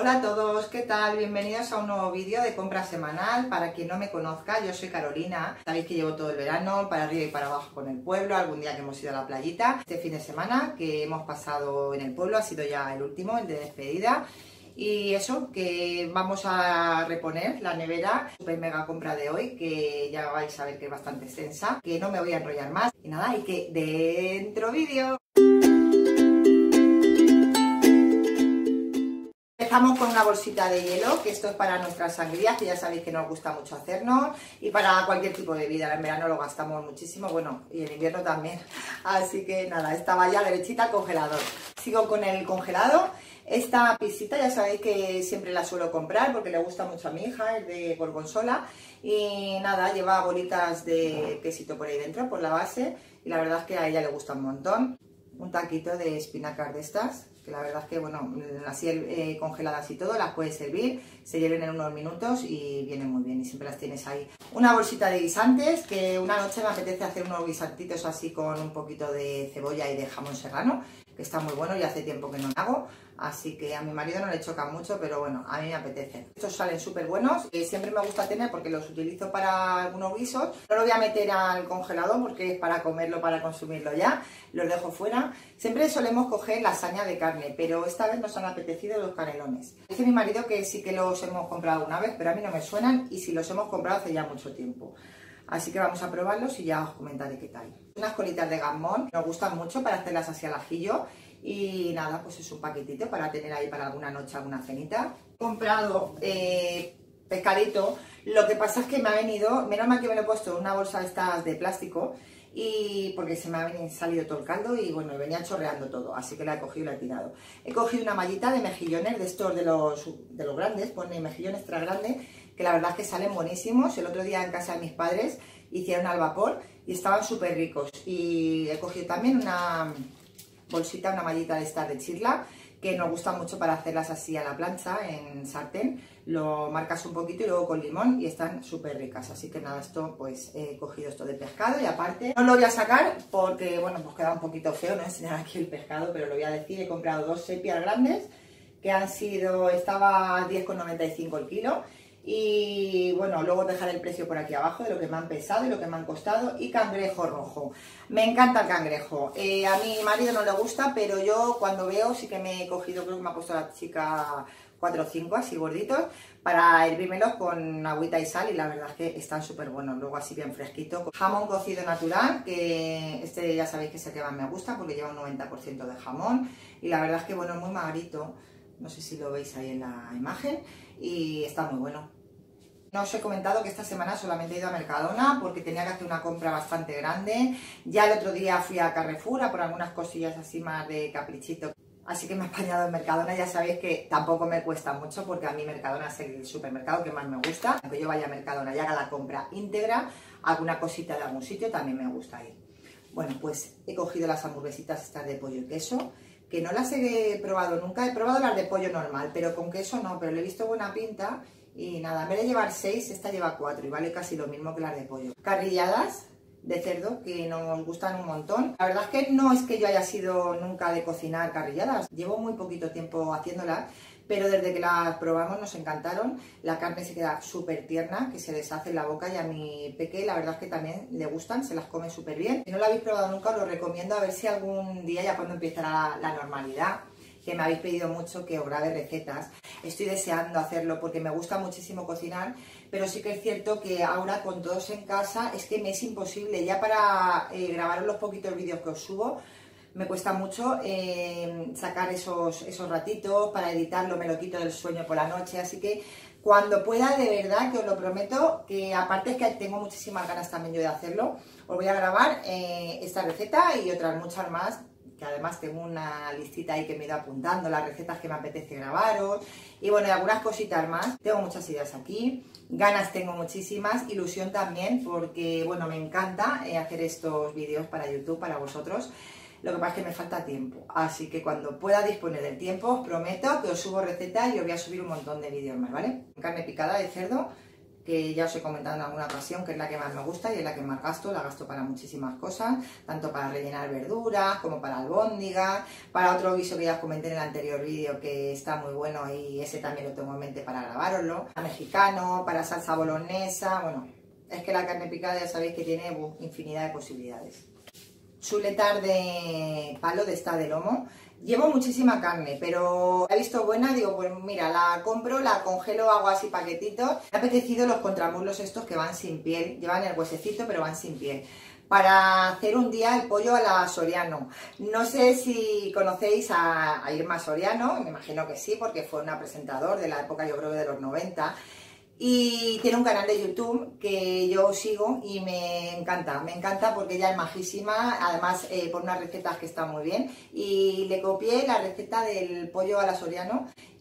Hola a todos, ¿qué tal? Bienvenidos a un nuevo vídeo de compra semanal. Para quien no me conozca, yo soy Carolina. Sabéis que llevo todo el verano para arriba y para abajo con el pueblo, algún día que hemos ido a la playita. Este fin de semana que hemos pasado en el pueblo ha sido ya el último, el de despedida. Y eso, que vamos a reponer la nevera, super mega compra de hoy, que ya vais a ver que es bastante extensa, que no me voy a enrollar más. Y nada, y que dentro vídeo. Empezamos con una bolsita de hielo, que esto es para nuestras sangrías, que ya sabéis que nos gusta mucho hacernos, y para cualquier tipo de vida. En verano lo gastamos muchísimo, bueno, y en invierno también. Así que nada, estaba ya derechita congelador. Sigo con el congelado. Esta pisita ya sabéis que siempre la suelo comprar porque le gusta mucho a mi hija, es de gorgonzola. Y nada, lleva bolitas de quesito por ahí dentro, por la base. Y la verdad es que a ella le gusta un montón. Un taquito de espinacas de estas, que la verdad es que, bueno, así eh, congeladas y todo, las puedes servir, se lleven en unos minutos y vienen muy bien y siempre las tienes ahí. Una bolsita de guisantes, que una noche me apetece hacer unos guisantitos así con un poquito de cebolla y de jamón serrano, que está muy bueno y hace tiempo que no lo hago. Así que a mi marido no le choca mucho, pero bueno, a mí me apetece. Estos salen súper buenos, y siempre me gusta tener porque los utilizo para algunos guisos. No lo voy a meter al congelador porque es para comerlo, para consumirlo ya. Los dejo fuera. Siempre solemos coger lasaña de carne, pero esta vez nos han apetecido los canelones. Dice mi marido que sí que los hemos comprado una vez, pero a mí no me suenan y si los hemos comprado hace ya mucho tiempo. Así que vamos a probarlos y ya os comentaré qué tal. Unas colitas de gamón, nos gustan mucho para hacerlas así al ajillo y nada, pues es un paquetito para tener ahí para alguna noche, alguna cenita. He comprado eh, pescadito, lo que pasa es que me ha venido, menos mal que me lo he puesto en una bolsa de estas de plástico, y porque se me ha salido todo el caldo y bueno, venía chorreando todo, así que la he cogido y la he tirado. He cogido una mallita de mejillones de estos de los, de los grandes, pone mejillones extra grande, que la verdad es que salen buenísimos. El otro día en casa de mis padres hicieron al vapor y estaban súper ricos. Y he cogido también una, bolsita, una mallita de esta de chirla, que nos gusta mucho para hacerlas así a la plancha en sartén. Lo marcas un poquito y luego con limón y están súper ricas. Así que nada, esto pues he cogido esto de pescado y aparte no lo voy a sacar porque, bueno, pues queda un poquito feo no enseñar aquí el pescado, pero lo voy a decir. He comprado dos sepias grandes que han sido, estaba 10,95 el kilo y bueno, luego dejaré el precio por aquí abajo de lo que me han pesado y lo que me han costado. Y cangrejo rojo. Me encanta el cangrejo. Eh, a mi marido no le gusta, pero yo cuando veo sí que me he cogido, creo que me ha puesto la chica 4 o 5 así gorditos para hervírmelos con agüita y sal y la verdad es que están súper buenos, luego así bien fresquito. Jamón cocido natural, que este ya sabéis que es el que más me gusta porque lleva un 90% de jamón y la verdad es que bueno, es muy magrito, no sé si lo veis ahí en la imagen y está muy bueno. No os he comentado que esta semana solamente he ido a Mercadona porque tenía que hacer una compra bastante grande. Ya el otro día fui a Carrefour a por algunas cosillas así más de caprichito. Así que me he apañado en Mercadona. Ya sabéis que tampoco me cuesta mucho porque a mí Mercadona es el supermercado que más me gusta. Aunque yo vaya a Mercadona y haga la compra íntegra, alguna cosita de algún sitio también me gusta ir. Bueno, pues he cogido las hamburguesitas estas de pollo y queso que no las he probado nunca. He probado las de pollo normal, pero con queso no, pero le he visto buena pinta y nada, en vez de llevar 6, esta lleva 4 y vale casi lo mismo que las de pollo. Carrilladas de cerdo que nos gustan un montón. La verdad es que no es que yo haya sido nunca de cocinar carrilladas, llevo muy poquito tiempo haciéndolas, pero desde que las probamos nos encantaron. La carne se queda súper tierna, que se deshace en la boca y a mi peque la verdad es que también le gustan, se las come súper bien. Si no la habéis probado nunca, os lo recomiendo a ver si algún día, ya cuando empiece la, la normalidad, que me habéis pedido mucho que os grabe recetas. Estoy deseando hacerlo porque me gusta muchísimo cocinar, pero sí que es cierto que ahora con todos en casa es que me es imposible. Ya para eh, grabar los poquitos vídeos que os subo, me cuesta mucho eh, sacar esos, esos ratitos para editarlo, me lo quito del sueño por la noche, así que cuando pueda, de verdad, que os lo prometo, que aparte es que tengo muchísimas ganas también yo de hacerlo, os voy a grabar eh, esta receta y otras muchas más que además tengo una listita ahí que me he ido apuntando, las recetas que me apetece grabaros y bueno, y algunas cositas más. Tengo muchas ideas aquí, ganas tengo muchísimas, ilusión también porque bueno, me encanta eh, hacer estos vídeos para YouTube, para vosotros. Lo que pasa es que me falta tiempo, así que cuando pueda disponer del tiempo os prometo que os subo recetas y os voy a subir un montón de vídeos más, ¿vale? Carne picada de cerdo, que ya os he comentado en alguna ocasión, que es la que más me gusta y es la que más gasto, la gasto para muchísimas cosas, tanto para rellenar verduras como para albóndigas, para otro guiso que ya os comenté en el anterior vídeo que está muy bueno y ese también lo tengo en mente para grabároslo, para mexicano, para salsa bolognesa, bueno, es que la carne picada ya sabéis que tiene infinidad de posibilidades. Chuletar de palo de esta de lomo. Llevo muchísima carne, pero la he visto buena, digo, pues mira, la compro, la congelo, hago así paquetitos. Me ha apetecido los contramuslos estos que van sin piel, llevan el huesecito, pero van sin piel para hacer un día el pollo a la Soriano. No sé si conocéis a, a Irma Soriano, me imagino que sí, porque fue una presentador de la época, yo creo, de los 90. Y tiene un canal de YouTube que yo sigo y me encanta, me encanta porque ella es majísima, además eh, por unas recetas que están muy bien. Y le copié la receta del pollo a la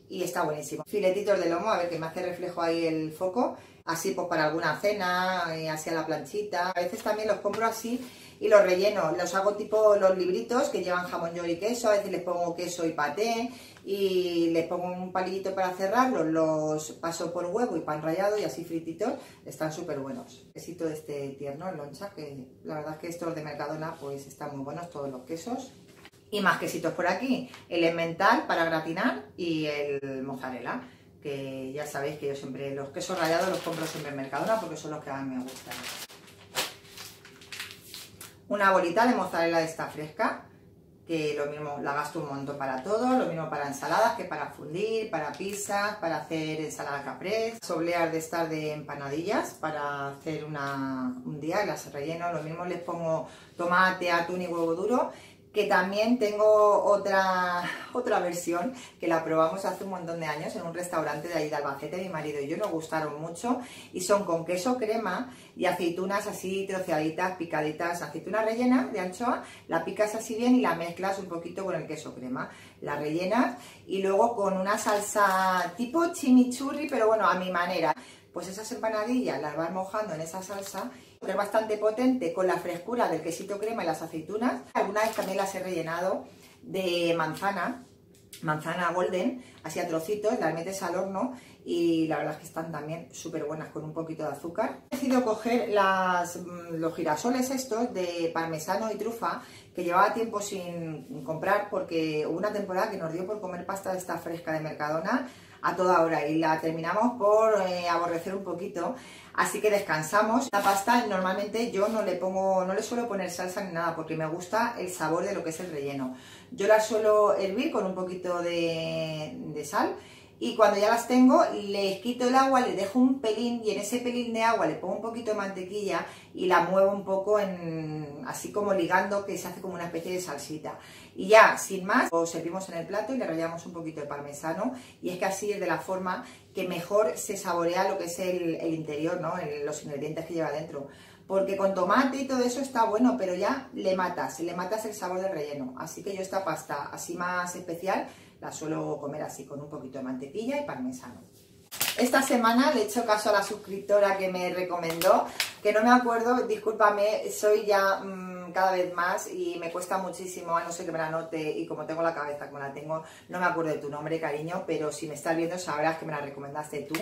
y está buenísimo. Filetitos de lomo, a ver que me hace reflejo ahí el foco, así pues para alguna cena, eh, así a la planchita. A veces también los compro así y los relleno, los hago tipo los libritos que llevan jamón y queso, a veces les pongo queso y paté y les pongo un palillito para cerrarlos, los paso por huevo y pan rallado y así frititos, están súper buenos. Quesito este tierno, el loncha, que la verdad es que estos de Mercadona pues están muy buenos todos los quesos. Y más quesitos por aquí, el emmental para gratinar y el mozzarella, que ya sabéis que yo siempre los quesos rallados los compro siempre en Mercadona porque son los que más me gustan. Una bolita de mozzarella de esta fresca, que lo mismo la gasto un montón para todo, lo mismo para ensaladas que para fundir, para pizzas, para hacer ensalada caprese, soblear de estar de empanadillas para hacer una, un día, las relleno, lo mismo les pongo tomate, atún y huevo duro que también tengo otra, otra versión que la probamos hace un montón de años en un restaurante de ahí de Albacete, mi marido y yo nos gustaron mucho y son con queso crema y aceitunas así troceaditas, picaditas, aceituna rellena de anchoa, la picas así bien y la mezclas un poquito con el queso crema, la rellenas y luego con una salsa tipo chimichurri, pero bueno, a mi manera. Pues esas empanadillas las vas mojando en esa salsa es bastante potente con la frescura del quesito crema y las aceitunas. Alguna vez también las he rellenado de manzana, manzana golden, así a trocitos, las metes al horno y la verdad es que están también súper buenas con un poquito de azúcar. He decidido coger las, mm, los girasoles estos de parmesano y trufa que llevaba tiempo sin comprar porque hubo una temporada que nos dio por comer pasta de esta fresca de Mercadona a toda hora y la terminamos por eh, aborrecer un poquito así que descansamos. La pasta normalmente yo no le pongo, no le suelo poner salsa ni nada porque me gusta el sabor de lo que es el relleno. Yo la suelo hervir con un poquito de, de sal y cuando ya las tengo les quito el agua, le dejo un pelín y en ese pelín de agua le pongo un poquito de mantequilla y la muevo un poco en, así como ligando que se hace como una especie de salsita. Y ya, sin más, lo servimos en el plato y le rallamos un poquito de parmesano y es que así es de la forma que mejor se saborea lo que es el, interior, ¿no? los ingredientes que lleva dentro porque con tomate y todo eso está bueno, pero ya le matas, le matas el sabor del relleno. Así que yo esta pasta así más especial la suelo comer así con un poquito de mantequilla y parmesano. Esta semana le he hecho caso a la suscriptora que me recomendó, que no me acuerdo, discúlpame, soy ya mm, cada vez más y me cuesta muchísimo, a no ser que me la note y como tengo la cabeza como la tengo, no me acuerdo de tu nombre, cariño, pero si me estás viendo sabrás que me la recomendaste tú.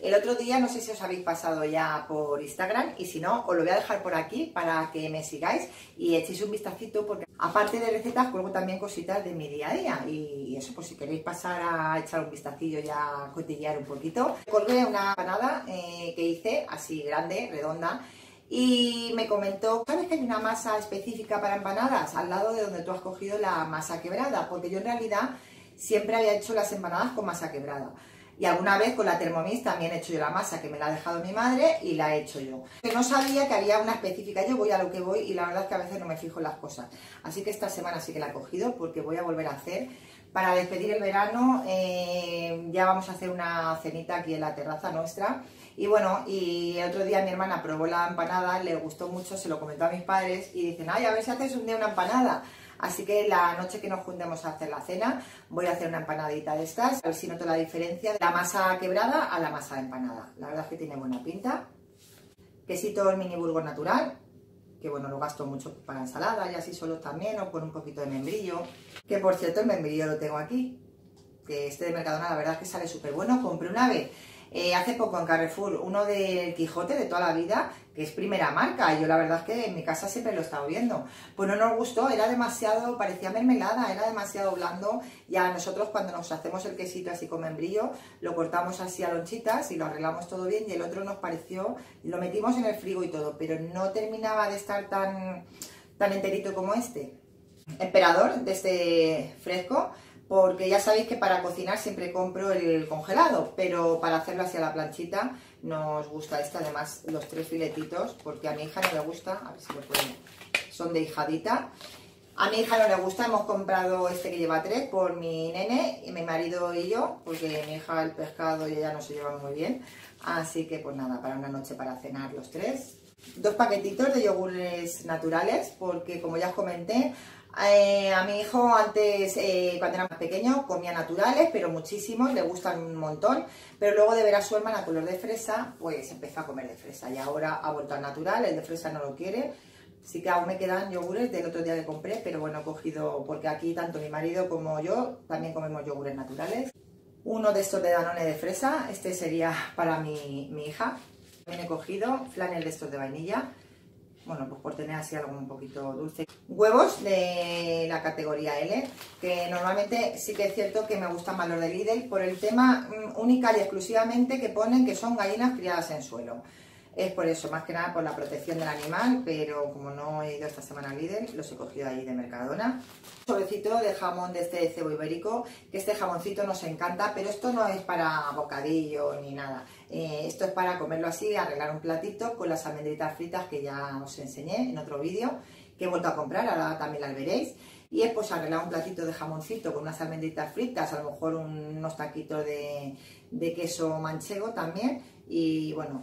El otro día, no sé si os habéis pasado ya por Instagram y si no, os lo voy a dejar por aquí para que me sigáis y echéis un vistacito porque aparte de recetas cuelgo también cositas de mi día a día y eso pues si queréis pasar a echar un vistacillo ya a cotillear un poquito. Colgué una empanada eh, que hice así grande, redonda y me comentó, ¿sabes que hay una masa específica para empanadas? Al lado de donde tú has cogido la masa quebrada, porque yo en realidad siempre había hecho las empanadas con masa quebrada. Y alguna vez con la Thermomix también he hecho yo la masa que me la ha dejado mi madre y la he hecho yo. Que no sabía que había una específica, yo voy a lo que voy y la verdad es que a veces no me fijo en las cosas. Así que esta semana sí que la he cogido porque voy a volver a hacer. Para despedir el verano eh, ya vamos a hacer una cenita aquí en la terraza nuestra. Y bueno, y el otro día mi hermana probó la empanada, le gustó mucho, se lo comentó a mis padres y dicen, ay, a ver si haces un día una empanada. Así que la noche que nos juntemos a hacer la cena, voy a hacer una empanadita de estas, a ver si noto la diferencia de la masa quebrada a la masa de empanada. La verdad es que tiene buena pinta. Quesito mini burgo natural, que bueno, lo gasto mucho para ensalada y así solo también, o con un poquito de membrillo. Que por cierto, el membrillo lo tengo aquí. que este de Mercadona la verdad es que sale súper bueno. Compré una vez eh, hace poco en Carrefour uno del Quijote de toda la vida, que es primera marca. Yo la verdad es que en mi casa siempre lo he estado viendo. Pues no nos gustó, era demasiado, parecía mermelada, era demasiado blando. Y a nosotros cuando nos hacemos el quesito así con membrillo, lo cortamos así a lonchitas y lo arreglamos todo bien. Y el otro nos pareció, lo metimos en el frigo y todo, pero no terminaba de estar tan, tan enterito como este. Emperador de este fresco porque ya sabéis que para cocinar siempre compro el congelado, pero para hacerlo así a la planchita nos gusta este, además los tres filetitos, porque a mi hija no le gusta, a ver si lo puedo, son de hijadita. A mi hija no le gusta, hemos comprado este que lleva tres por mi nene, y mi marido y yo, porque mi hija el pescado y ella no se llevan muy bien. Así que pues nada, para una noche para cenar los tres. Dos paquetitos de yogures naturales, porque como ya os comenté, eh, a mi hijo antes, eh, cuando era más pequeño, comía naturales, pero muchísimos, le gustan un montón. Pero luego de ver a su hermana color de fresa, pues empezó a comer de fresa. Y ahora ha vuelto al natural, el de fresa no lo quiere. Sí que aún me quedan yogures del otro día que compré, pero bueno, he cogido, porque aquí tanto mi marido como yo también comemos yogures naturales. Uno de estos de Danone de fresa, este sería para mi, mi hija. También he cogido flanel de estos de vainilla bueno, pues por tener así algo un poquito dulce. Huevos de la categoría L, que normalmente sí que es cierto que me gustan más los de Lidl por el tema mm, única y exclusivamente que ponen que son gallinas criadas en suelo. Es por eso, más que nada por la protección del animal, pero como no he ido esta semana a Lidl, los he cogido ahí de Mercadona. Un sobrecito de jamón de este cebo ibérico, que este jamoncito nos encanta, pero esto no es para bocadillo ni nada. Eh, esto es para comerlo así, arreglar un platito con las almendritas fritas que ya os enseñé en otro vídeo, que he vuelto a comprar, ahora también las veréis y es pues arreglar un platito de jamoncito con unas almendritas fritas, a lo mejor unos taquitos de, de, queso manchego también y bueno,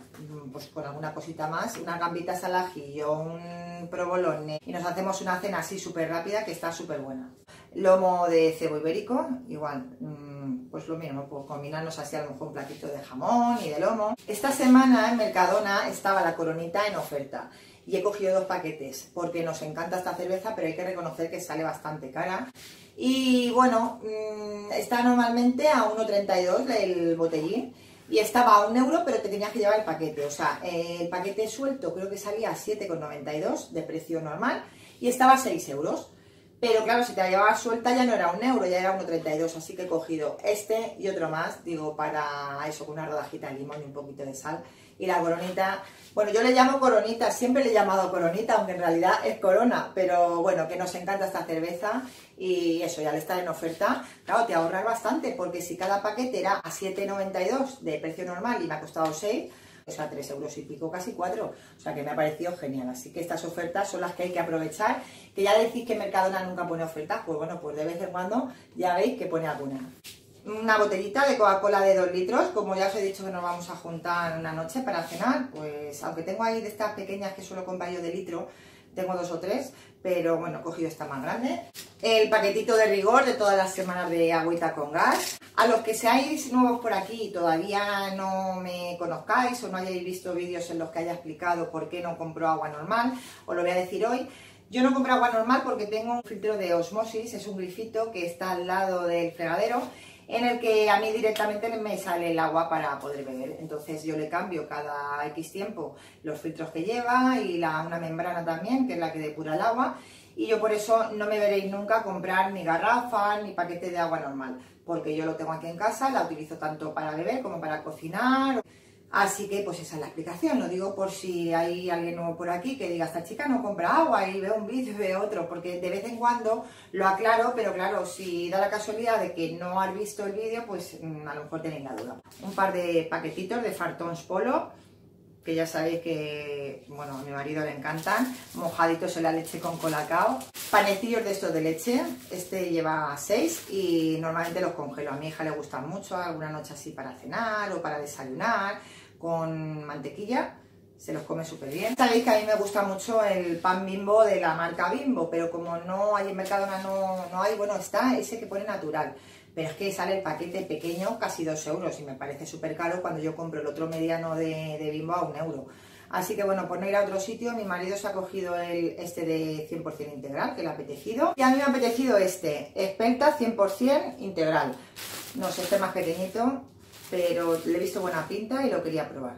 pues con alguna cosita más, unas gambitas al ajillo, un provolone y nos hacemos una cena así súper rápida que está súper buena. Lomo de cebo ibérico, igual, mm, pues lo mismo, pues combinarnos así a lo mejor un platito de jamón y de lomo. Esta semana en Mercadona estaba la coronita en oferta y he cogido dos paquetes porque nos encanta esta cerveza, pero hay que reconocer que sale bastante cara. Y bueno, mm, está normalmente a 1,32 el botellín y estaba a un euro, pero te tenías que llevar el paquete. O sea, el paquete suelto creo que salía a 7,92 de precio normal y estaba a 6 euros. Pero claro, si te la llevabas suelta ya no era un euro, ya era 1,32, así que he cogido este y otro más, digo, para eso, con una rodajita de limón y un poquito de sal. Y la coronita, bueno, yo le llamo coronita, siempre le he llamado coronita, aunque en realidad es corona, pero bueno, que nos encanta esta cerveza y eso, ya le está en oferta, claro, te ahorras bastante, porque si cada paquete era a 7,92 de precio normal y me ha costado 6, o a 3 euros y pico, casi 4. O sea que me ha parecido genial. Así que estas ofertas son las que hay que aprovechar. Que ya decís que Mercadona nunca pone ofertas, pues bueno, pues de vez en cuando ya veis que pone alguna. Una botellita de Coca-Cola de 2 litros, como ya os he dicho que nos vamos a juntar una noche para cenar, pues aunque tengo ahí de estas pequeñas que suelo comprar yo de litro, tengo dos o tres, pero bueno, he cogido esta más grande. El paquetito de rigor de todas las semanas de agüita con gas. A los que seáis nuevos por aquí y todavía no me conozcáis o no hayáis visto vídeos en los que haya explicado por qué no compro agua normal, os lo voy a decir hoy. Yo no compro agua normal porque tengo un filtro de osmosis, es un grifito que está al lado del fregadero en el que a mí directamente me sale el agua para poder beber. Entonces yo le cambio cada X tiempo los filtros que lleva y la, una membrana también, que es la que depura el agua. Y yo por eso no me veréis nunca comprar ni garrafa ni paquete de agua normal porque yo lo tengo aquí en casa, la utilizo tanto para beber como para cocinar. Así que pues esa es la explicación, lo digo por si hay alguien nuevo por aquí que diga, esta chica no compra agua y ve un vídeo y ve otro, porque de vez en cuando lo aclaro, pero claro, si da la casualidad de que no has visto el vídeo, pues mm, a lo mejor tenéis la duda. Un par de paquetitos de Fartons Polo, que ya sabéis que, bueno, a mi marido le encantan, mojaditos en la leche con colacao, panecillos de estos de leche, este lleva 6 y normalmente los congelo, a mi hija le gustan mucho, alguna noche así para cenar o para desayunar, con mantequilla, se los come súper bien. Sabéis que a mí me gusta mucho el pan bimbo de la marca Bimbo, pero como no hay en Mercadona, no, no hay, bueno, está ese que pone natural pero es que sale el paquete pequeño casi 2 euros y me parece súper caro cuando yo compro el otro mediano de, Bimbo a un euro. Así que bueno, por no ir a otro sitio, mi marido se ha cogido el, este de 100% integral, que le ha apetecido. Y a mí me ha apetecido este, Espelta 100% integral. No sé, este es más pequeñito, pero le he visto buena pinta y lo quería probar.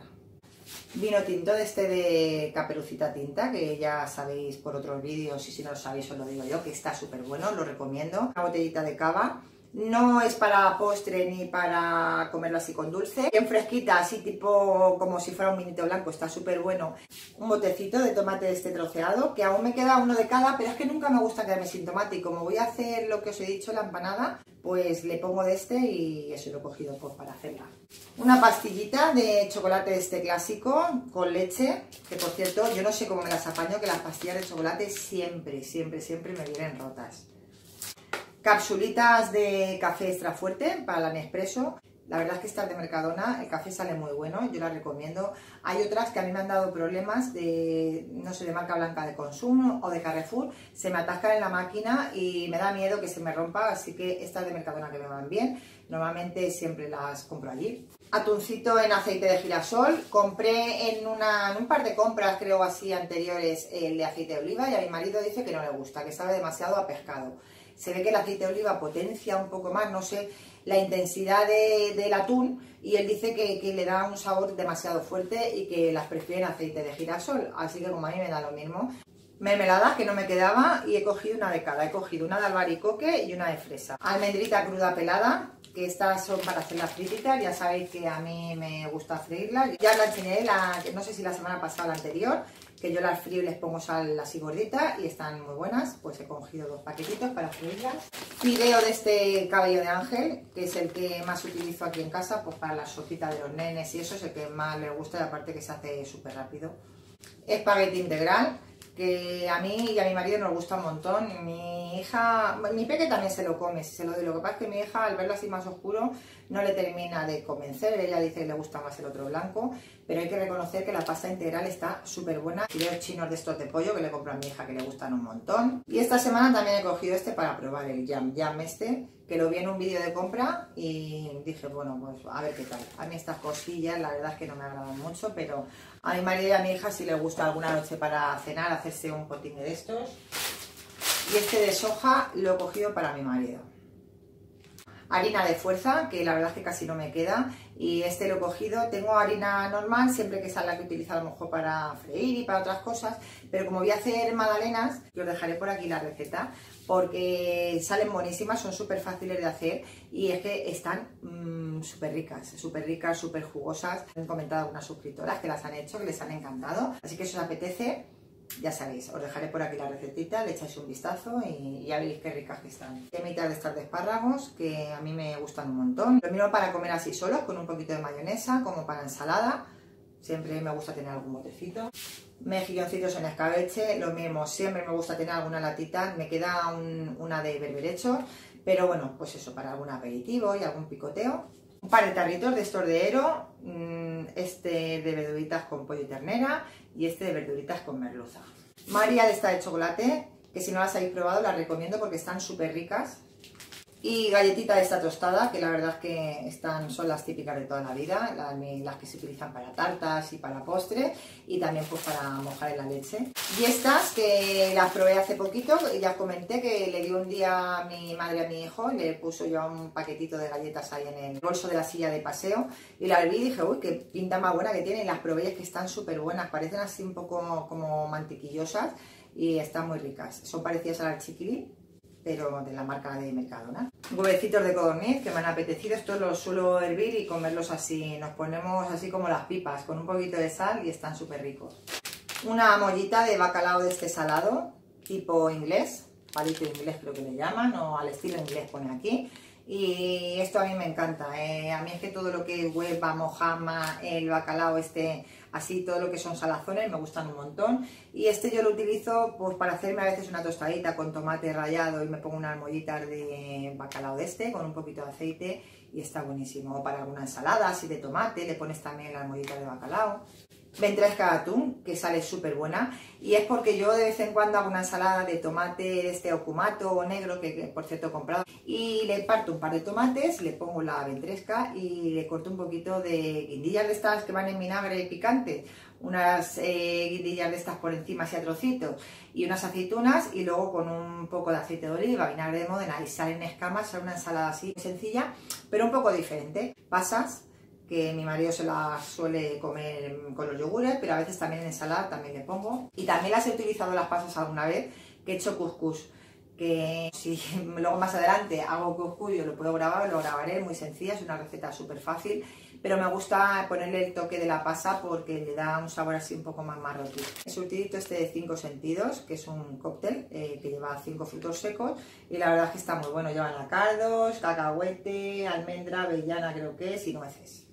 Vino tinto de este de Caperucita Tinta, que ya sabéis por otros vídeos y si no lo sabéis os lo digo yo, que está súper bueno, lo recomiendo. Una botellita de cava no es para postre ni para comerlo así con dulce. Bien fresquita, así tipo como si fuera un minito blanco, está súper bueno. Un botecito de tomate de este troceado, que aún me queda uno de cada, pero es que nunca me gusta quedarme sin tomate. Y como voy a hacer lo que os he dicho, la empanada, pues le pongo de este y eso lo he cogido pues, para hacerla. Una pastillita de chocolate de este clásico con leche, que por cierto, yo no sé cómo me las apaño, que las pastillas de chocolate siempre, siempre, siempre me vienen rotas. Capsulitas de café extra fuerte para la Nespresso. La verdad es que estas de Mercadona, el café sale muy bueno, yo las recomiendo. Hay otras que a mí me han dado problemas de, no sé, de marca blanca de consumo o de Carrefour. Se me atascan en la máquina y me da miedo que se me rompa, así que estas de Mercadona que me van bien. Normalmente siempre las compro allí. Atuncito en aceite de girasol. Compré en, una, en un par de compras, creo así, anteriores, el de aceite de oliva y a mi marido dice que no le gusta, que sabe demasiado a pescado se ve que el aceite de oliva potencia un poco más, no sé, la intensidad del atún y él dice que, le da un sabor demasiado fuerte y que las prefiere en aceite de girasol, así que como a mí me da lo mismo. Mermelada que no me quedaba y he cogido una de cada, he cogido una de albaricoque y una de fresa. Almendrita cruda pelada, que estas son para hacer las frititas, ya sabéis que a mí me gusta freírlas. Ya la enseñé, no sé si la semana pasada o la anterior, que yo las frío y les pongo sal así gordita y están muy buenas, pues he cogido dos paquetitos para freírlas. Fideo de este cabello de ángel, que es el que más utilizo aquí en casa, pues para la sopita de los nenes y eso es el que más les gusta y aparte que se hace súper rápido. Espagueti integral, que a mí y a mi marido nos gusta un montón. Mi hija, mi peque también se lo come, si se lo doy. Lo que pasa es que mi hija, al verlo así más oscuro, no le termina de convencer. Ella dice que le gusta más el otro blanco, pero hay que reconocer que la pasta integral está súper buena. Fideos chinos de estos de pollo que le compro a mi hija que le gustan un montón. Y esta semana también he cogido este para probar el jam jam este, que lo vi en un vídeo de compra y dije, bueno, pues a ver qué tal. A mí estas cosillas la verdad es que no me agradan mucho, pero a mi marido y a mi hija sí les gusta alguna noche para cenar hacerse un potín de estos. Y este de soja lo he cogido para mi marido. Harina de fuerza, que la verdad es que casi no me queda, y este lo he cogido, tengo harina normal, siempre que es la que utilizo a lo mejor para freír y para otras cosas, pero como voy a hacer magdalenas, yo os dejaré por aquí la receta, porque salen buenísimas, son súper fáciles de hacer y es que están mm, súper ricas, súper ricas, súper jugosas. Me han comentado algunas suscriptoras que las han hecho, que les han encantado, así que si os apetece, ya sabéis, os dejaré por aquí la recetita, le echáis un vistazo y ya veréis qué ricas que están. mitad de estas de espárragos, que a mí me gustan un montón. Lo mismo para comer así solos, con un poquito de mayonesa, como para ensalada. Siempre me gusta tener algún botecito. Mejilloncitos en escabeche, lo mismo, siempre me gusta tener alguna latita. Me queda una de berberecho, pero bueno, pues eso, para algún aperitivo y algún picoteo. Un par de tarritos de estos de Ero, mm, este de verduritas con pollo y ternera y este de verduritas con merluza. María de esta de chocolate, que si no las habéis probado las recomiendo porque están súper ricas. Y galletita esta tostada, que la verdad es que están, son las típicas de toda la vida, las, que se utilizan para tartas y para postre, y también pues para mojar en la leche. Y estas que las probé hace poquito, ya comenté que le di un día a mi madre a mi hijo, le puso yo un paquetito de galletas ahí en el bolso de la silla de paseo, y la vi y dije, uy, qué pinta más buena que tiene, y las probé es que están súper buenas, parecen así un poco como mantequillosas, y están muy ricas. Son parecidas a la chiquilí, pero de la marca de Mercadona. Huevecitos de codorniz que me han apetecido, estos los suelo hervir y comerlos así, nos ponemos así como las pipas, con un poquito de sal y están súper ricos. Una mollita de bacalao de este salado, tipo inglés, palito inglés creo que le llaman, o al estilo inglés pone aquí. Y esto a mí me encanta, eh. a mí es que todo lo que es hueva, mojama, el bacalao este así todo lo que son salazones me gustan un montón y este yo lo utilizo pues para hacerme a veces una tostadita con tomate rallado y me pongo unas mollitas de bacalao de este con un poquito de aceite y está buenísimo o para alguna ensalada así de tomate le pones también las mollitas de bacalao ventresca de atún, que sale súper buena. Y es porque yo de vez en cuando hago una ensalada de tomate este okumato negro, que, por cierto he comprado. Y le parto un par de tomates, le pongo la ventresca y le corto un poquito de guindillas de estas que van en vinagre picante. Unas eh, guindillas de estas por encima, así a trocitos. Y unas aceitunas y luego con un poco de aceite de oliva, vinagre de Modena y sal en escamas. Sale una ensalada así sencilla, pero un poco diferente. Pasas que mi marido se las suele comer con los yogures, pero a veces también en ensalada también le pongo. Y también las he utilizado las pasas alguna vez, que he hecho couscous, que si luego más adelante hago couscous yo lo puedo grabar, lo grabaré, muy sencilla, es una receta súper fácil, pero me gusta ponerle el toque de la pasa porque le da un sabor así un poco más marroquí. He surtidito este de 5 sentidos, que es un cóctel eh, que lleva 5 frutos secos y la verdad es que está muy bueno, lleva anacardos, cacahuete, almendra, avellana creo que es y nueces.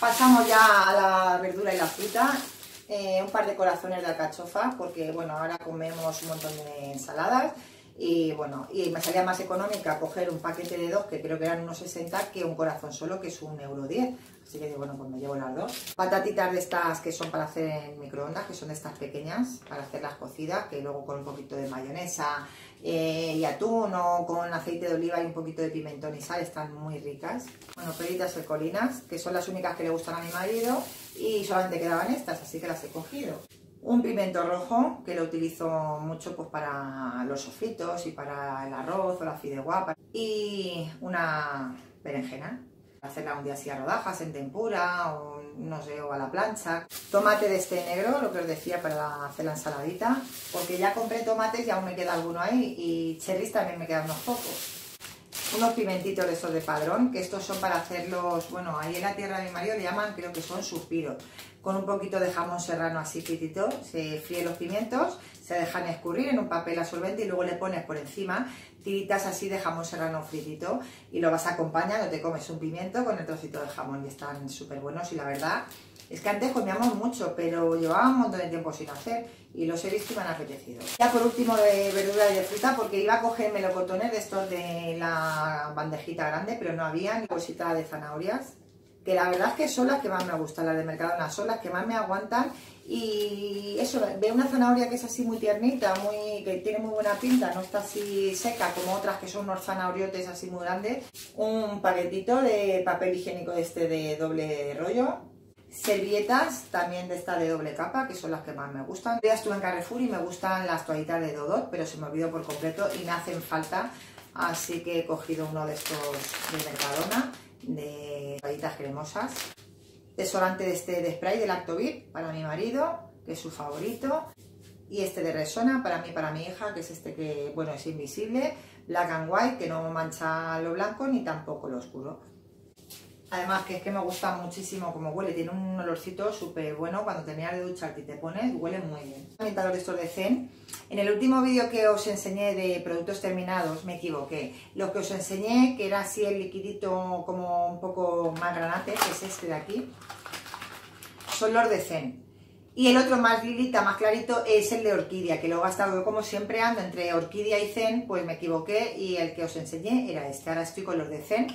Pasamos ya a la verdura y la fruta. Eh, un par de corazones de alcachofa, porque bueno, ahora comemos un montón de ensaladas. Y bueno, y me salía más económica coger un paquete de dos, que creo que eran unos 60, que un corazón solo, que es un euro 10. Así que bueno, pues me llevo las dos. Patatitas de estas que son para hacer en microondas, que son de estas pequeñas, para hacer las cocidas, que luego con un poquito de mayonesa eh, y atún o con aceite de oliva y un poquito de pimentón y sal, están muy ricas. Bueno, peritas colinas, que son las únicas que le gustan a mi marido y solamente quedaban estas, así que las he cogido. Un pimiento rojo, que lo utilizo mucho pues, para los sofritos y para el arroz o la fideuá. Y una berenjena, hacerla un día así a rodajas, en tempura o no sé, o a la plancha. Tomate de este negro, lo que os decía para hacer la ensaladita, porque ya compré tomates y aún me queda alguno ahí y cherries también me quedan unos pocos. Unos pimentitos de esos de padrón, que estos son para hacerlos, bueno, ahí en la tierra de mi marido le llaman, creo que son suspiros. Con un poquito de jamón serrano así pitito, se fríen los pimientos, se dejan escurrir en un papel absorbente y luego le pones por encima tiritas así de jamón serrano fritito y lo vas a acompañar, te comes un pimiento con el trocito de jamón y están súper buenos y la verdad es que antes comíamos mucho, pero llevaba un montón de tiempo sin hacer y los he visto y me han apetecido. Ya por último de verdura y de fruta, porque iba a coger melocotones de estos de la bandejita grande, pero no había ni cosita de zanahorias, que la verdad es que son las que más me gustan, las de Mercadona, son las que más me aguantan y eso, veo una zanahoria que es así muy tiernita, muy, que tiene muy buena pinta, no está así seca como otras que son unos zanahoriotes así muy grandes. Un paquetito de papel higiénico este de doble rollo. Servilletas también de esta de doble capa, que son las que más me gustan. Ya estuve en Carrefour y me gustan las toallitas de Dodot, pero se me olvidó por completo y me hacen falta. Así que he cogido uno de estos de Mercadona, de toallitas cremosas desodorante de este de spray de Lactovit para mi marido, que es su favorito. Y este de Resona para mí para mi hija, que es este que, bueno, es invisible. Black and White, que no mancha lo blanco ni tampoco lo oscuro. Además que es que me gusta muchísimo como huele, tiene un olorcito súper bueno cuando terminas de ducharte y te pones, huele muy bien. Ambientador de de Zen. En el último vídeo que os enseñé de productos terminados me equivoqué. Lo que os enseñé, que era así el liquidito como un poco más granate, que es este de aquí, son los de Zen. Y el otro más lilita, más clarito, es el de orquídea, que lo he gastado como siempre ando entre orquídea y zen, pues me equivoqué y el que os enseñé era este. Ahora estoy con los de zen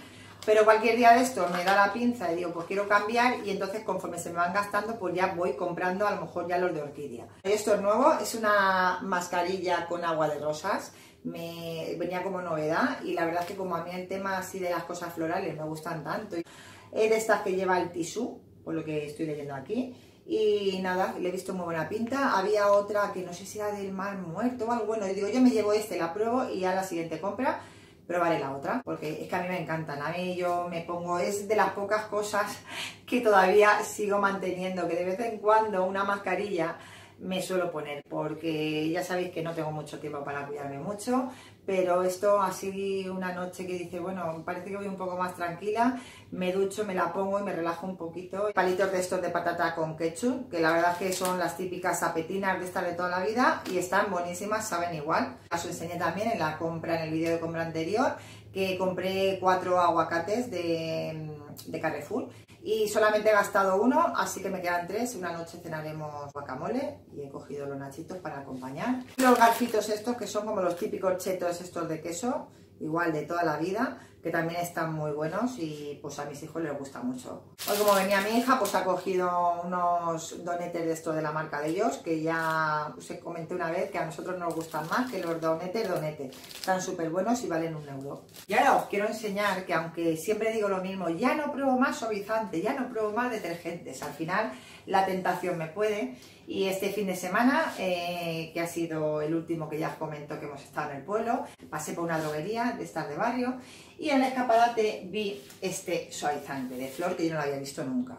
pero cualquier día de esto me da la pinza y digo, pues quiero cambiar y entonces conforme se me van gastando, pues ya voy comprando a lo mejor ya los de orquídea. Esto es nuevo, es una mascarilla con agua de rosas, me venía como novedad y la verdad es que como a mí el tema así de las cosas florales me gustan tanto. Es de estas que lleva el tisú, por lo que estoy leyendo aquí. Y nada, le he visto muy buena pinta. Había otra que no sé si era del mar muerto o algo. Bueno, digo, yo me llevo este, la pruebo y a la siguiente compra probaré la otra, porque es que a mí me encantan. A mí yo me pongo, es de las pocas cosas que todavía sigo manteniendo, que de vez en cuando una mascarilla me suelo poner, porque ya sabéis que no tengo mucho tiempo para cuidarme mucho, pero esto así una noche que dice, bueno, parece que voy un poco más tranquila, me ducho, me la pongo y me relajo un poquito. Palitos de estos de patata con ketchup, que la verdad es que son las típicas apetinas de estas de toda la vida y están buenísimas, saben igual. Os enseñé también en la compra, en el vídeo de compra anterior, que compré cuatro aguacates de, de Carrefour y solamente he gastado uno, así que me quedan tres. Una noche cenaremos guacamole y he cogido los nachitos para acompañar. Los garfitos estos, que son como los típicos chetos estos de queso, igual de toda la vida, que también están muy buenos y pues a mis hijos les gusta mucho. Hoy como venía mi hija, pues ha cogido unos donetes de esto de la marca de ellos, que ya os comenté una vez que a nosotros nos gustan más que los donetes donetes. Están súper buenos y valen un euro. Y ahora os quiero enseñar que aunque siempre digo lo mismo, ya no pruebo más suavizante, ya no pruebo más detergentes, al final la tentación me puede. Y este fin de semana, eh, que ha sido el último que ya os comento que hemos estado en el pueblo, pasé por una droguería de estar de barrio y en el escaparate vi este suavizante de flor que yo no lo había visto nunca.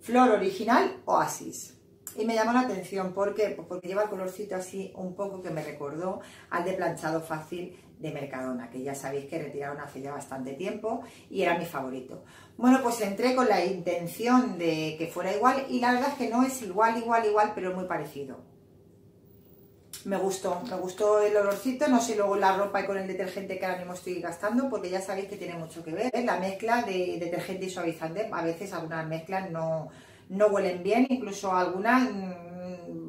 Flor original Oasis. Y me llamó la atención porque, porque lleva el colorcito así un poco que me recordó al de planchado fácil de Mercadona, que ya sabéis que retiraron hace ya bastante tiempo y era mi favorito. Bueno, pues entré con la intención de que fuera igual y la verdad es que no es igual, igual, igual, pero muy parecido. Me gustó, me gustó el olorcito, no sé luego la ropa y con el detergente que ahora mismo estoy gastando, porque ya sabéis que tiene mucho que ver. La mezcla de detergente y suavizante, a veces algunas mezclas no, no huelen bien, incluso algunas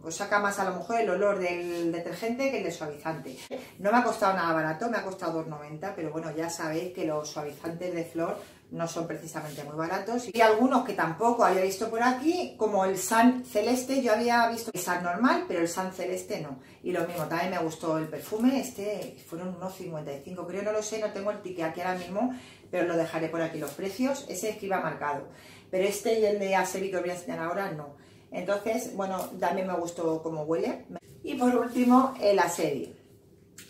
pues saca más a lo mejor el olor del detergente que el de suavizante. No me ha costado nada barato, me ha costado 2,90, pero bueno, ya sabéis que los suavizantes de flor no son precisamente muy baratos. Y algunos que tampoco había visto por aquí, como el San Celeste, yo había visto el San normal, pero el San Celeste no. Y lo mismo, también me gustó el perfume, este fueron unos 55, creo, no lo sé, no tengo el ticket aquí ahora mismo, pero lo dejaré por aquí los precios, ese es que iba marcado. Pero este y el de Asevi que os voy a enseñar ahora, no. Entonces, bueno, también me gustó cómo huele. Y por último, el Asevi.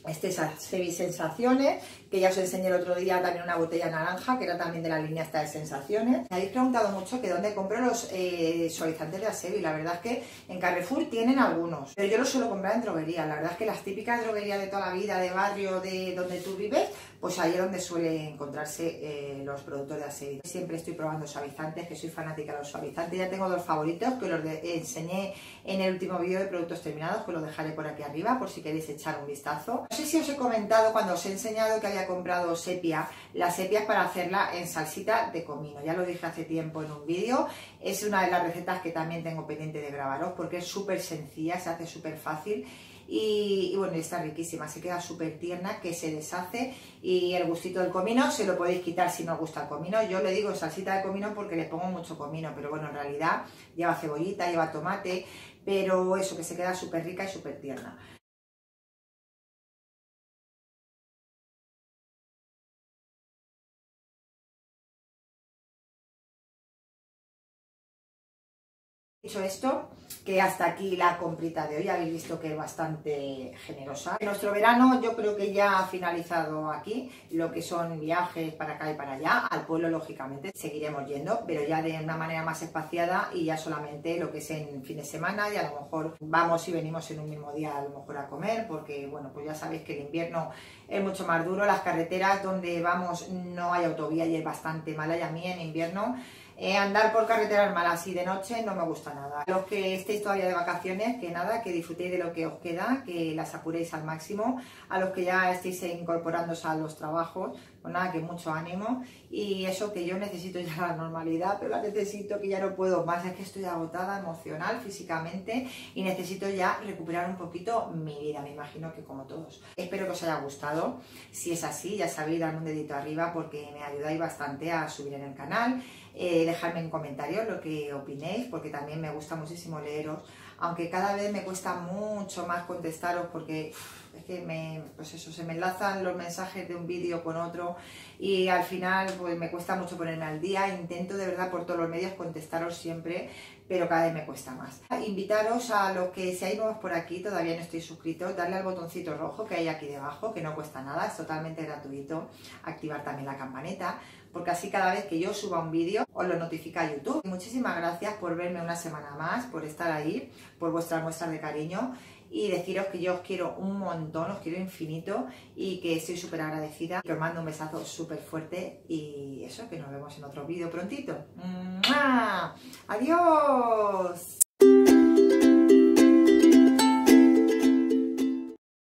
Este es Asevi Sensaciones, que ya os enseñé el otro día también una botella naranja, que era también de la línea esta de Sensaciones. Me habéis preguntado mucho que dónde compro los eh, suavizantes de Asevi. La verdad es que en Carrefour tienen algunos, pero yo los suelo comprar en droguería. La verdad es que las típicas droguerías de toda la vida, de barrio, de donde tú vives, pues ahí es donde suele encontrarse eh, los productos de Asevi. Siempre estoy probando suavizantes, que soy fanática de los suavizantes. Ya tengo dos favoritos que los enseñé en el último vídeo de productos terminados, que los dejaré por aquí arriba por si queréis echar un vistazo. Sé si os he comentado cuando os he enseñado que había comprado sepia. La sepia es para hacerla en salsita de comino. Ya lo dije hace tiempo en un vídeo. Es una de las recetas que también tengo pendiente de grabaros porque es súper sencilla, se hace súper fácil y, bueno, está riquísima, se queda súper tierna, que se deshace y el gustito del comino se lo podéis quitar si no os gusta el comino. Yo le digo salsita de comino porque le pongo mucho comino, pero bueno, en realidad lleva cebollita, lleva tomate, pero eso que se queda súper rica y súper tierna. Dicho esto, que hasta aquí la comprita de hoy, habéis visto que es bastante generosa. Nuestro verano yo creo que ya ha finalizado aquí, lo que son viajes para acá y para allá, al pueblo lógicamente seguiremos yendo, pero ya de una manera más espaciada y ya solamente lo que es en fin de semana y a lo mejor vamos y venimos en un mismo día a lo mejor a comer, porque bueno, pues ya sabéis que el invierno es mucho más duro, las carreteras donde vamos no hay autovía y es bastante mala y a mí en invierno eh, andar por carreteras malas y de noche no me gusta nada. Los que estéis todavía de vacaciones, que nada, que disfrutéis de lo que os queda, que las apuréis al máximo. A los que ya estéis incorporándose a los trabajos, pues nada, que mucho ánimo. Y eso que yo necesito ya la normalidad, pero la necesito que ya no puedo más. Es que estoy agotada emocional, físicamente y necesito ya recuperar un poquito mi vida, me imagino que como todos. Espero que os haya gustado. Si es así, ya sabéis, darme un dedito arriba porque me ayudáis bastante a subir en el canal eh, dejadme en comentarios lo que opinéis, porque también me gusta muchísimo leeros, aunque cada vez me cuesta mucho más contestaros porque es que me, pues eso, se me enlazan los mensajes de un vídeo con otro y al final pues me cuesta mucho ponerme al día, intento de verdad por todos los medios contestaros siempre, pero cada vez me cuesta más. Invitaros a los que seáis nuevos por aquí, todavía no estoy suscritos, darle al botoncito rojo que hay aquí debajo, que no cuesta nada, es totalmente gratuito, activar también la campaneta porque así cada vez que yo suba un vídeo os lo notifica YouTube. Muchísimas gracias por verme una semana más, por estar ahí, por vuestras muestras de cariño y deciros que yo os quiero un montón, os quiero infinito y que estoy súper agradecida. Os mando un besazo súper fuerte y eso, que nos vemos en otro vídeo prontito. ¡Adiós!